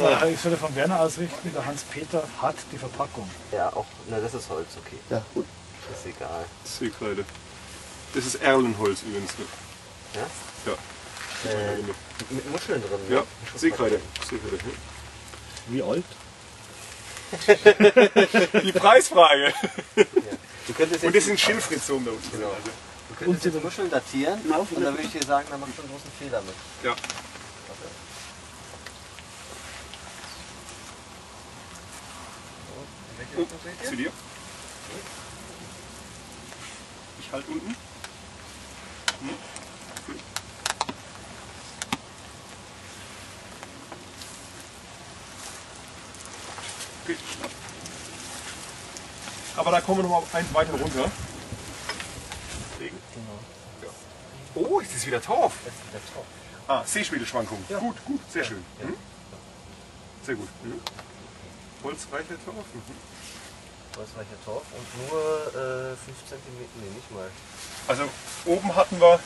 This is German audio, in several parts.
Äh, Ich sollte von Werner ausrichten, der Hans-Peter hat die Verpackung. Ja, auch. Na, das ist Holz, okay. Ja, gut. Ist egal. Seekreide. Das ist Erlenholz übrigens. Ne? Ja? Ja. Äh, mit Muscheln drin. ne? Ja, Seekreide. Seekreide. ja. Wie alt? Die Preisfrage. Du könntest Und das sind Schilfrizomen da unten. Genau. Du könntest jetzt Muscheln datieren und dann würde ich dir sagen, da machst du einen großen Fehler mit. ja. Zu dir. Ich halt unten. Hm. Okay. Aber da kommen wir noch mal eins weiter runter. Legen. Ja. Oh, ist das wieder Torf? Das ist wieder top. Ah, Seeschwedelschwankung. Gut, gut, sehr schön. Mhm. Sehr gut. Mhm. Holzreicher Torf. Holzreicher Torf und nur äh, 5 cm, nee, nicht mal. Also oben hatten wir.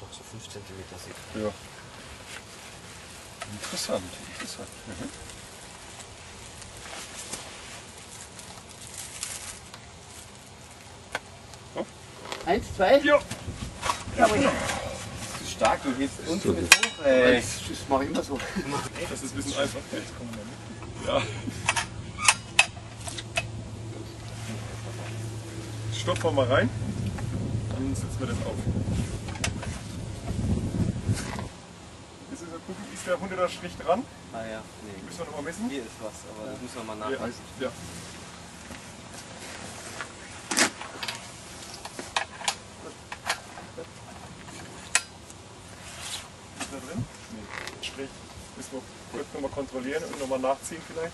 Doch, so 5 cm sieht. Ja. Interessant, interessant. Mhm. Eins, zwei. Ja. Stark, du hebst unten mit hoch, Das, ey. das mache ich immer so. Das ist ein bisschen einfach. Ja. Stopfen wir mal rein. Dann setzen wir das auf. Jetzt ist, gucken, ist der 100er Strich dran? Ah ja, nee. Müssen wir nochmal messen? Hier ist was, aber das müssen wir mal Ja. nachweisen. ja. Da drin? Nee. Sprich, müssen wir kurz nochmal kontrollieren und nochmal nachziehen vielleicht.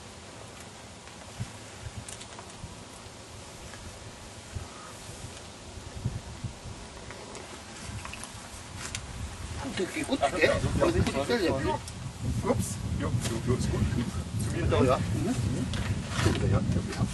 Gut, gell? Ups. Ja, so, so ist gut. Zu mir dran. ja. Mhm. Ja, ja, ja.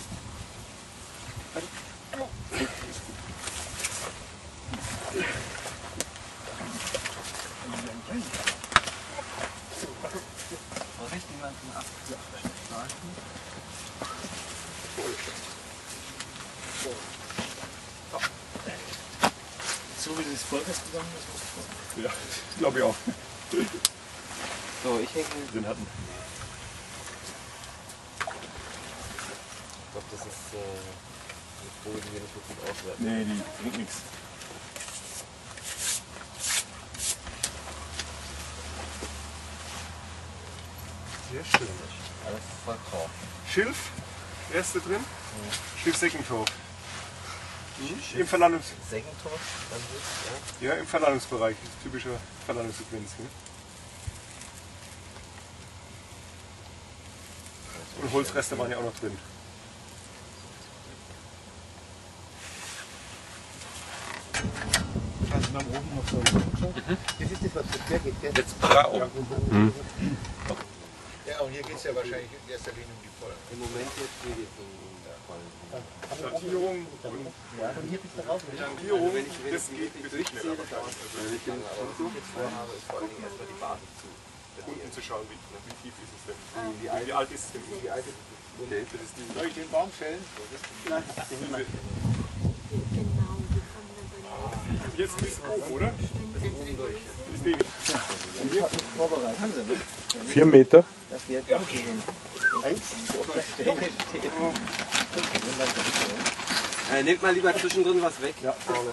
Vorwärts gegangen ist. Ja, glaube ich auch. So, ich hänge. Den hatten. Ich glaube, das ist äh, eine Folie, die wir nicht so gut auswerten. Nee, die bringt nichts. Sehr schön. Alles voll drauf. Schilf, erste drin. Schilf Seckentorf. Im, Verlandungs Seggentorf, dann wird ja, im Verlandungsbereich. Typischer Verlandungssequenz. Ne? Und Holzreste waren ja auch noch drin. Also so Das ist das, was quer geht, gell? Jetzt brau. Ja, und hier geht es ja wahrscheinlich in erster Linie um die Pollen. Im Moment jetzt hier die Pollen. Datierung und Von hier bis da raus. Datierung, das geht ein bisschen schneller. Aber was ich jetzt vorhabe, ist vor allen Dingen erstmal die Basis zu. Unten zu schauen, wie, wie tief ist es denn? Wie Wie, alt, wie alt ist es denn? wie alt ist Okay, das ist die Soll ich den Baum fällen? Genau, dann bei Jetzt bis oben, oder? oben durch. Ist. Vier Meter. Das wird ja. Eins, Äh, nehmt mal lieber zwischendrin was weg. Ja. Vorne.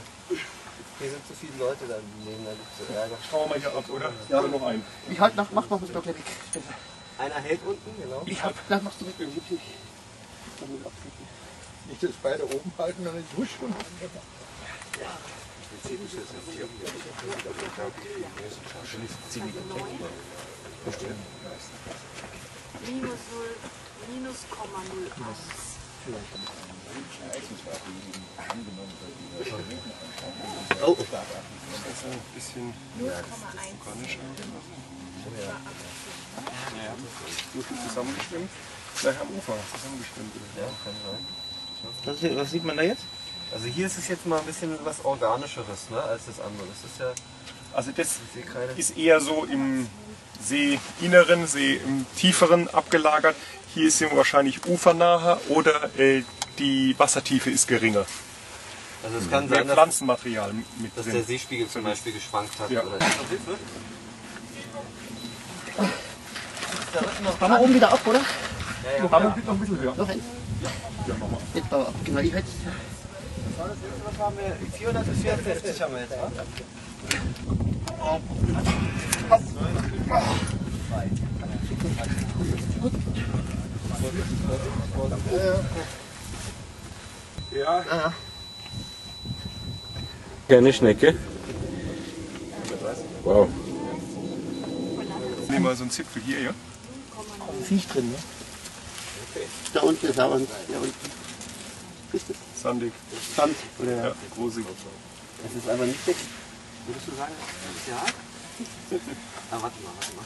Hier sind zu viele Leute da neben, da gibt es Ärger. Schauen wir mal hier ab, oder? Ja. Noch ein. Ich halt nach, mach noch das Block weg. Einer hält unten, genau. Ich hab, dann machst du mit dem Liebling. Nicht das beide oben halten, dann ist wusch und minus 0, minus 0,01. Das ist ein bisschen 0,1. organisch Ja, so viel zusammengestimmt. Gleich am Ufer zusammengestimmt. Ja, kann sein. Was, was sieht man da jetzt? Also hier ist es jetzt mal ein bisschen was Organischeres ne, als das andere. Das ist ja Also das ist eher so im Seeinneren, See im tieferen abgelagert. Hier ist sie wahrscheinlich ufernaher oder äh, die Wassertiefe ist geringer. Also es kann Mehr sein, dass, Pflanzenmaterial mit dass der. Seespiegel zum Beispiel geschwankt hat. Ja. Oder Fahren wir oben wieder ab, oder? Aber noch ein bisschen höher. Noch eins. Jetzt aber ab. Genau, ich hätte Was haben wir? 400 bis 450 haben wir jetzt, wa? Ja, Keine Schnecke. Wow. nehmen wir so einen Zipfel hier, ja? Viech drin, ne? Da unten ist er und da unten. Sandig, Sand. Oder ja, rosig. Das ist aber nicht dick. Würdest du sagen, ja? Ah, warte mal, warte mal.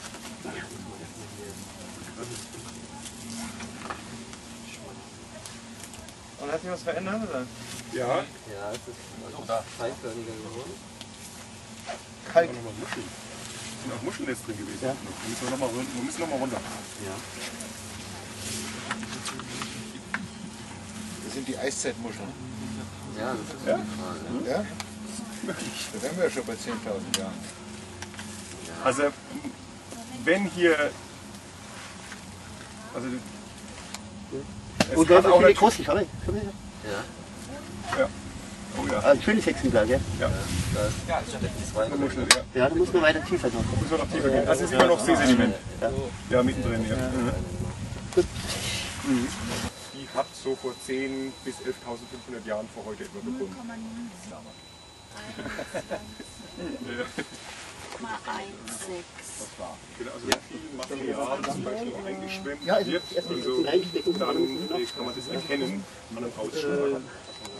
Und hat sich was verändert? Oder? Ja, Ja, es ist also feinförmiger geworden. Kalk. Noch mal Muscheln. Sind auch Muscheln jetzt drin gewesen. Ja. Da müssen wir nochmal wir müssen noch mal runter. Ja. Das sind die Eiszeitmuscheln. Ja, das ist ja. die Frage. Ja? Da wären wir ja schon bei 10.000 Jahren. Also, wenn hier. Also, Und da ist auch natürlich- große, schau mal. Schau mal. Ja. Oh ja, Ein schönes Exemplar, gell? Da ist die zwei eine Muschel, ja. Ja, da muss man weiter tiefer noch. Müssen wir noch tiefer gehen. Das ist immer noch Seesediment. Ja, mittendrin, ja. Mhm. Die hat so vor 10.000 bis 11.500 Jahren vor heute etwa begonnen. Mal 1,6. Genau, also Beispiel eingeschwemmt Ja, also wird erst und ein so, bisschen reinstecken. dann äh, kann man das erkennen an einem Ausschlag.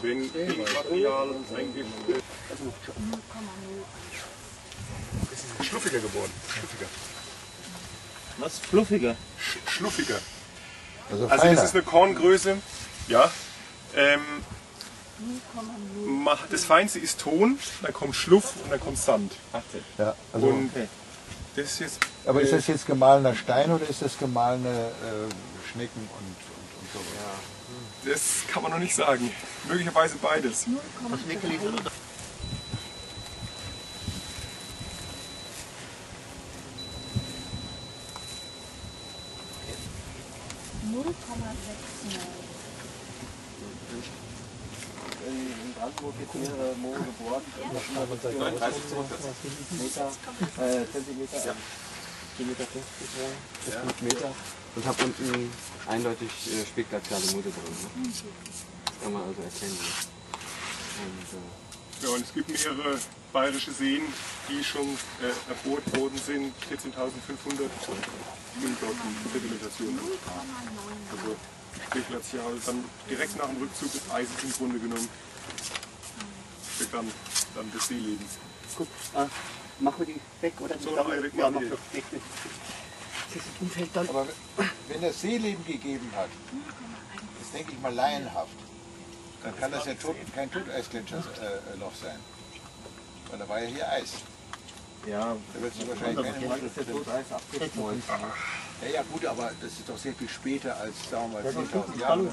Wenn viel Material eingeschwemmt wird, ist es schluffiger geworden. Schluffiger. Was? Fluffiger. Sch schluffiger. Also, Also das ist eine Korngröße, ja. Ähm, das Feinste ist Ton, dann kommt Schluff und dann kommt Sand. ja, also, Und das ist jetzt, aber ist das jetzt gemahlener Stein oder ist das gemahlene äh, Schnecken und, und, und so? das kann man noch nicht sagen. Möglicherweise beides. Gelesen haben. 0,69. In Brandenburg jetzt mehrere Moore gebohrt. 39 Meter, äh, Zentimeter, ja. Kilometer 50 bis 5 Meter. Und habe unten eindeutig äh, spektakulare Mutter drin. Ne? Das kann man also erkennen. Und, äh, Ja, und es gibt mehrere bayerische Seen, die schon äh, erbohrt worden sind. 14.500 sind dort die Sedimentation. Also. Dann direkt nach dem Rückzug des Eises im Grunde genommen begann dann das Seeleben. Gut, ah, machen wir die weg oder? So, machen wir weg, Ja, machen mach wir. weg. Das Umfeld dann. Aber wenn es Seeleben gegeben hat, das denke ich mal laienhaft, dann kann das ja tot, kein Toteisgletscherloch äh, sein. Weil da war ja hier Eis. Ja, Da wird es wahrscheinlich keine das ist Toteis abgeschmolzen. Ja, ja gut, aber das ist doch sehr viel später als, sagen wir mal, 10.000 Jahre.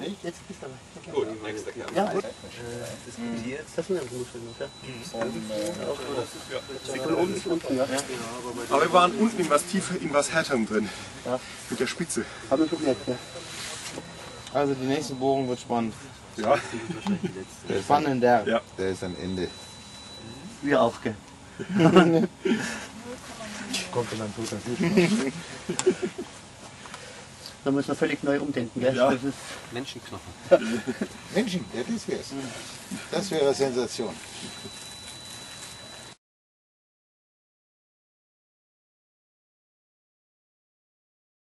Ich Jetzt bist du aber. Gut, nächster Kern. Ja, gut. Diskutiert. Das sind ja die Muscheln ja. Ja, Von oben bis unten, ja. Aber wir waren unten in was tiefer, in was härterem drin. Mit der Spitze. Haben wir schon gemerkt, ja. also die nächste Bohrung wird spannend. Ja, Spannender. Ja. Der ist am Ende. Wir auch, gell. Kommt dann ein toter Fisch. Da müssen wir völlig neu umdenken, gell. Ja. Das ist, Menschenknochen. Menschen, ja, das wär's. Das wäre eine Sensation.